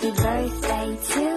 Happy birthday to